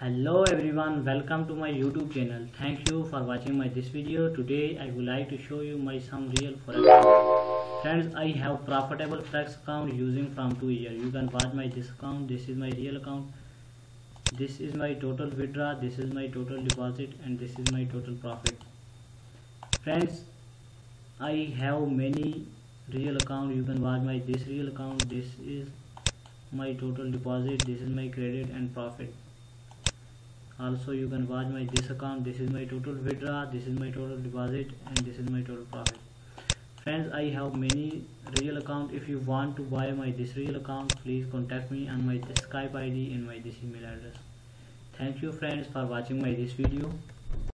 hello everyone welcome to my youtube channel. Thank you for watching my this video. Today i would like to show you my some real forex friends i have profitable forex account using from two years. You can watch my this account. This is my real account. This is my total withdraw. This is my total deposit and this is my total profit. Friends i have many real account. You can watch my this real account. This is my total deposit. This is my credit and profit also you can watch my this account. This is my total withdraw this is my total deposit and this is my total profit. Friends i have many real account. If you want to buy my this real account please contact me on my skype id and my this email address. Thank you friends for watching my this video